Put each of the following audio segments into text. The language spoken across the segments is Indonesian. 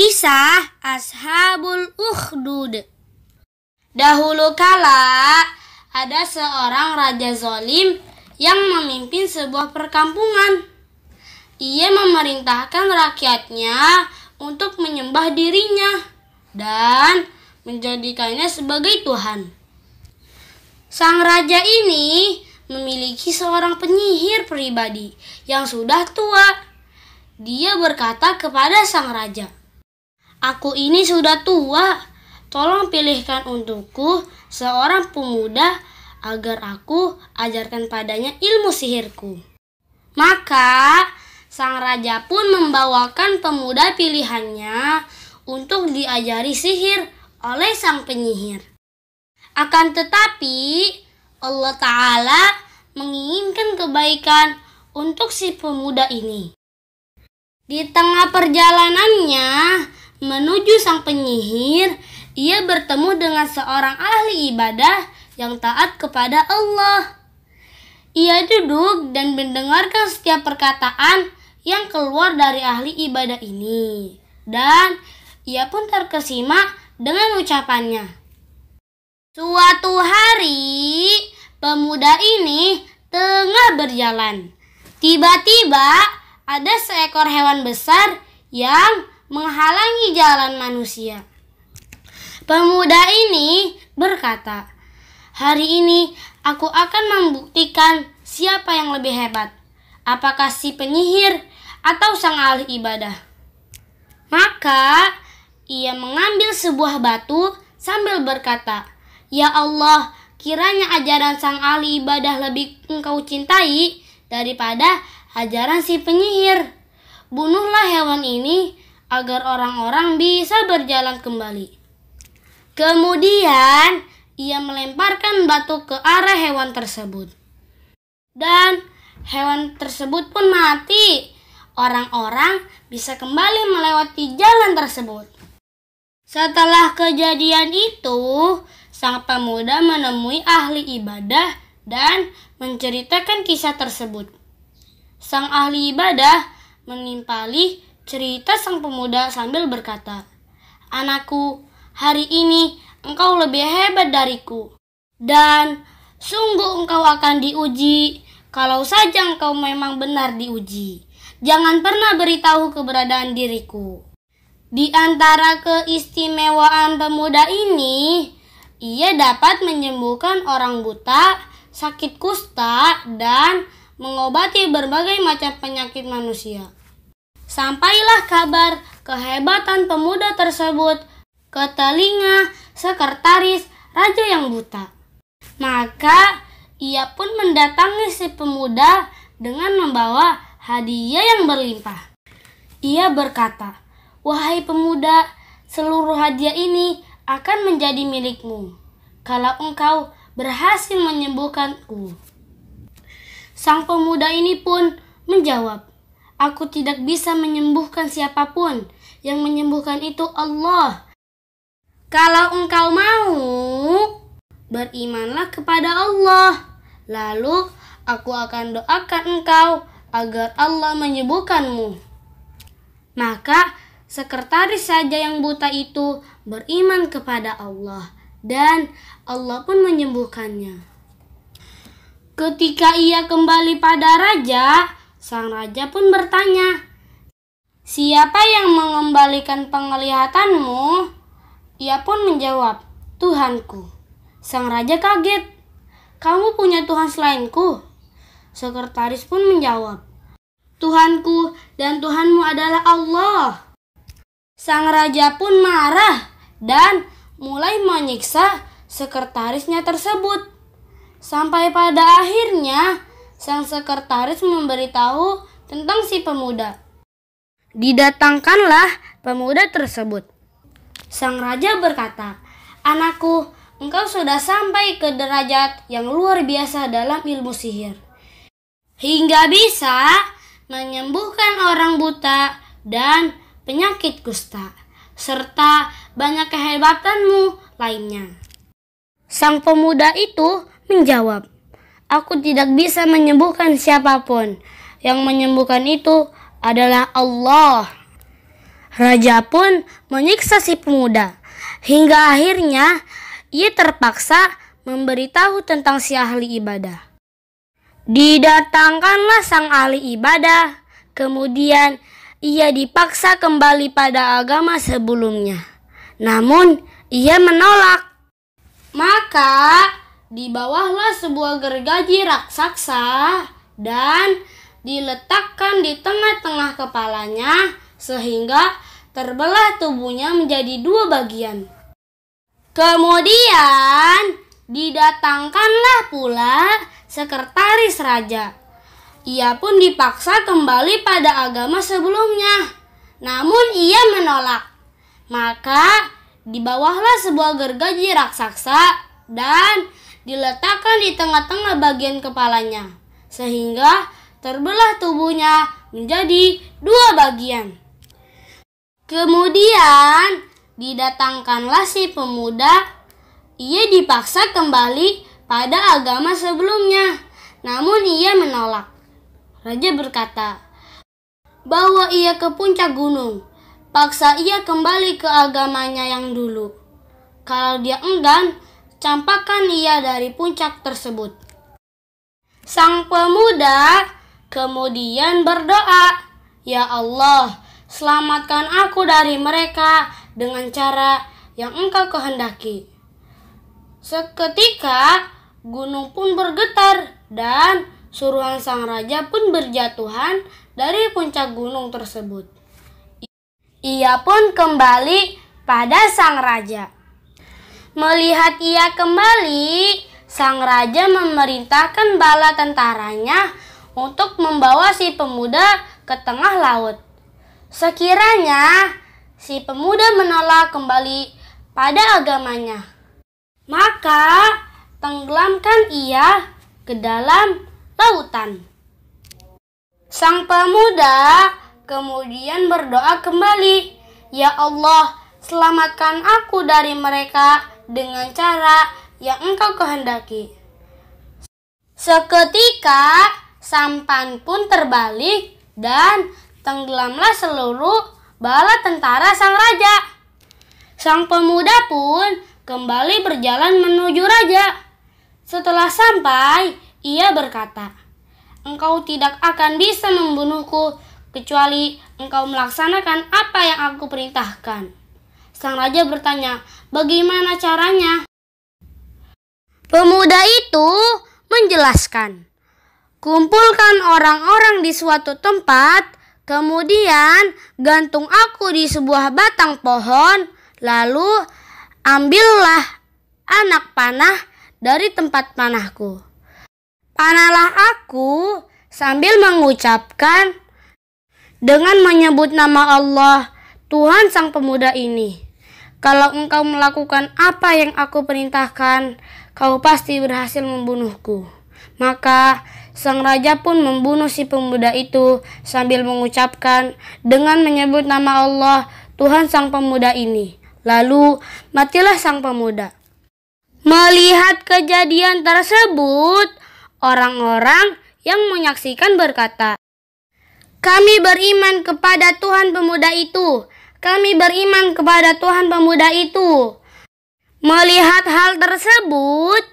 Kisah Ashabul Ukhdud Dahulu kala ada seorang raja zolim yang memimpin sebuah perkampungan. Ia memerintahkan rakyatnya untuk menyembah dirinya dan menjadikannya sebagai Tuhan. Sang raja ini memiliki seorang penyihir pribadi yang sudah tua. Dia berkata kepada sang raja, Aku ini sudah tua. Tolong pilihkan untukku seorang pemuda agar aku ajarkan padanya ilmu sihirku. Maka sang raja pun membawakan pemuda pilihannya untuk diajari sihir oleh sang penyihir. Akan tetapi Allah Ta'ala menginginkan kebaikan untuk si pemuda ini. Di tengah perjalanannya, Menuju sang penyihir, ia bertemu dengan seorang ahli ibadah yang taat kepada Allah. Ia duduk dan mendengarkan setiap perkataan yang keluar dari ahli ibadah ini. Dan ia pun terkesima dengan ucapannya. Suatu hari, pemuda ini tengah berjalan. Tiba-tiba ada seekor hewan besar yang menghalangi jalan manusia. Pemuda ini berkata, "Hari ini aku akan membuktikan siapa yang lebih hebat, apakah si penyihir atau sang ahli ibadah." Maka ia mengambil sebuah batu sambil berkata, "Ya Allah, kiranya ajaran sang ahli ibadah lebih engkau cintai daripada ajaran si penyihir. Bunuhlah hewan ini agar orang-orang bisa berjalan kembali. Kemudian ia melemparkan batu ke arah hewan tersebut. Dan hewan tersebut pun mati. Orang-orang bisa kembali melewati jalan tersebut. Setelah kejadian itu, sang pemuda menemui ahli ibadah dan menceritakan kisah tersebut. Sang ahli ibadah menimpali cerita sang pemuda sambil berkata, Anakku, hari ini engkau lebih hebat dariku. Dan sungguh engkau akan diuji kalau saja engkau memang benar diuji. Jangan pernah beritahu keberadaan diriku. Di antara keistimewaan pemuda ini, ia dapat menyembuhkan orang buta, sakit kusta, dan mengobati berbagai macam penyakit manusia. Sampailah kabar kehebatan pemuda tersebut ke telinga sekretaris raja yang buta. Maka ia pun mendatangi si pemuda dengan membawa hadiah yang berlimpah. Ia berkata, "Wahai pemuda, seluruh hadiah ini akan menjadi milikmu kalau engkau berhasil menyembuhkanku." Sang pemuda ini pun menjawab, Aku tidak bisa menyembuhkan siapa pun. Yang menyembuhkan itu Allah. Kalau engkau mau, berimanlah kepada Allah. Lalu aku akan doakan engkau agar Allah menyembuhkanmu. Maka sekretaris saja yang buta itu beriman kepada Allah dan Allah pun menyembuhkannya. Ketika ia kembali pada raja, Sang raja pun bertanya, Siapa yang mengembalikan penglihatanmu? Ia pun menjawab, Tuhanku. Sang raja kaget. Kamu punya Tuhan selainku? Sekretaris pun menjawab, Tuhanku dan Tuhanmu adalah Allah. Sang raja pun marah dan mulai menyiksa sekretarisnya tersebut. Sampai pada akhirnya sang sekretaris memberitahu tentang si pemuda. Didatangkanlah pemuda tersebut. Sang raja berkata, "Anakku, engkau sudah sampai ke derajat yang luar biasa dalam ilmu sihir. Hingga bisa menyembuhkan orang buta dan penyakit kusta, serta banyak kehebatanmu lainnya." Sang pemuda itu menjawab, Aku tidak bisa menyembuhkan siapa pun. Yang menyembuhkan itu adalah Allah. Raja pun menyiksa si pemuda hingga akhirnya ia terpaksa memberitahu tentang si ahli ibadah. Didatangkanlah sang ahli ibadah, kemudian ia dipaksa kembali pada agama sebelumnya. Namun ia menolak. Maka di bawahlah sebuah gergaji raksasa dan diletakkan di tengah-tengah kepalanya sehingga terbelah tubuhnya menjadi dua bagian. Kemudian didatangkanlah pula sekretaris raja. Ia pun dipaksa kembali pada agama sebelumnya. Namun ia menolak. Maka di bawahlah sebuah gergaji raksasa dan diletakkan di tengah-tengah bagian kepalanya. Sehingga terbelah tubuhnya menjadi dua bagian. Kemudian didatangkanlah si pemuda. Ia dipaksa kembali pada agama sebelumnya, namun ia menolak. Raja berkata, "Bawa ia ke puncak gunung, paksa ia kembali ke agamanya yang dulu. Kalau dia enggan, campakkan ia dari puncak tersebut." Sang pemuda kemudian berdoa, "Ya Allah, Selamatkan aku dari mereka dengan cara yang engkau kehendaki. Seketika gunung pun bergetar dan suruhan sang raja pun berjatuhan dari puncak gunung tersebut. Ia pun kembali pada sang raja. Melihat ia kembali, sang raja memerintahkan bala tentaranya untuk membawa si pemuda ke tengah laut. Sekiranya si pemuda menolak kembali pada agamanya, maka tenggelamkan ia ke dalam lautan. Sang pemuda kemudian berdoa kembali, "Ya Allah, selamatkan aku dari mereka dengan cara yang Engkau kehendaki." Seketika sampan pun terbalik dan tenggelamlah seluruh bala tentara sang raja. Sang pemuda pun kembali berjalan menuju raja. Setelah sampai, ia berkata, "Engkau tidak akan bisa membunuhku kecuali engkau melaksanakan apa yang aku perintahkan." Sang raja bertanya, "Bagaimana caranya?" Pemuda itu menjelaskan, "Kumpulkan orang-orang di suatu tempat Kemudian gantung aku di sebuah batang pohon, lalu ambillah anak panah dari tempat panahku. Panahlah aku sambil mengucapkan dengan menyebut nama Allah, Tuhan sang pemuda ini. Kalau engkau melakukan apa yang aku perintahkan, kau pasti berhasil membunuhku. Maka Sang raja pun membunuh si pemuda itu sambil mengucapkan dengan menyebut nama Allah Tuhan sang pemuda ini. Lalu matilah sang pemuda. Melihat kejadian tersebut, orang-orang yang menyaksikan berkata, "Kami beriman kepada Tuhan pemuda itu. Kami beriman kepada Tuhan pemuda itu." Melihat hal tersebut,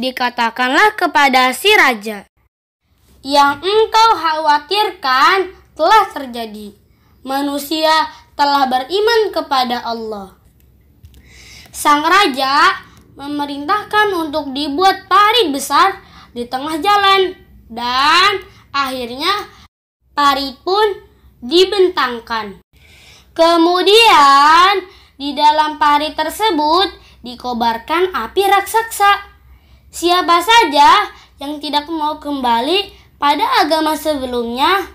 dikatakanlah kepada si raja, yang engkau khawatirkan telah terjadi. Manusia telah beriman kepada Allah. Sang raja memerintahkan untuk dibuat parit besar di tengah jalan dan akhirnya parit pun dibentangkan. Kemudian di dalam parit tersebut dikobarkan api raksasa. Siapa saja yang tidak mau kembali pada agama sebelumnya,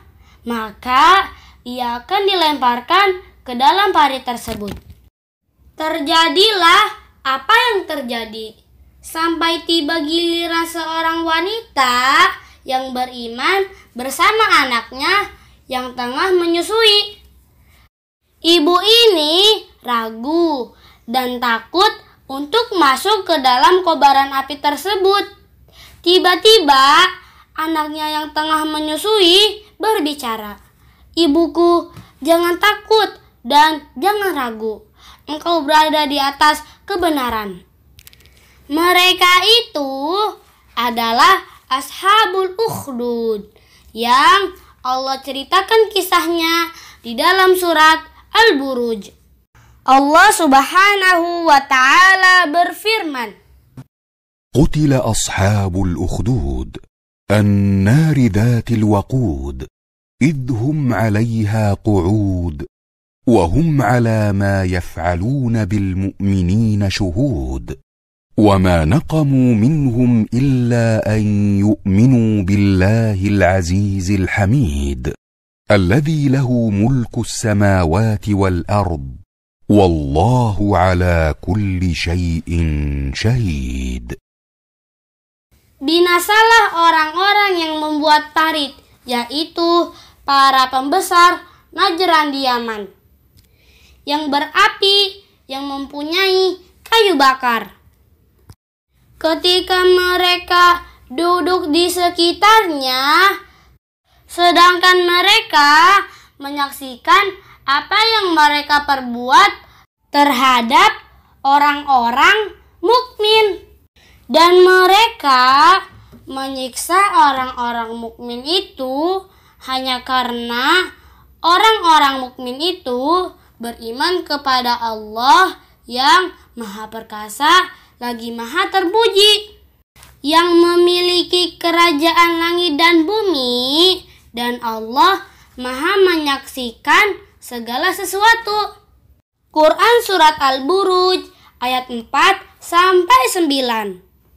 maka ia akan dilemparkan ke dalam parit tersebut. Terjadilah apa yang terjadi sampai tiba giliran seorang wanita yang beriman bersama anaknya yang tengah menyusui. Ibu ini ragu dan takut untuk masuk ke dalam kobaran api tersebut. Tiba-tiba anaknya yang tengah menyusui berbicara. Ibuku, jangan takut, dan jangan ragu. Engkau berada di atas kebenaran. Mereka itu adalah Ashabul Ukhdud yang Allah ceritakan kisahnya di dalam surat Al-Buruj. Allah Subhanahu wa taala berfirman قتل أصحاب الأخدود النار ذات الوقود إذ هم عليها قعود وهم على ما يفعلون بالمؤمنين شهود وما نقموا منهم إلا أن يؤمنوا بالله العزيز الحميد الذي له ملك السماوات والارض والله على كل شيء شهيد Binasalah orang-orang yang membuat parit, yaitu para pembesar Najran di Yaman, yang berapi, yang mempunyai kayu bakar. Ketika mereka duduk di sekitarnya, sedangkan mereka menyaksikan apa yang mereka perbuat terhadap orang-orang mukmin. Dan mereka menyiksa orang-orang mukmin itu hanya karena orang-orang mukmin itu beriman kepada Allah yang Maha Perkasa lagi maha terpuji yang memiliki kerajaan langit dan bumi dan Allah maha menyaksikan segala sesuatu. Quran Surat Al-Buruj ayat 4 sampai 9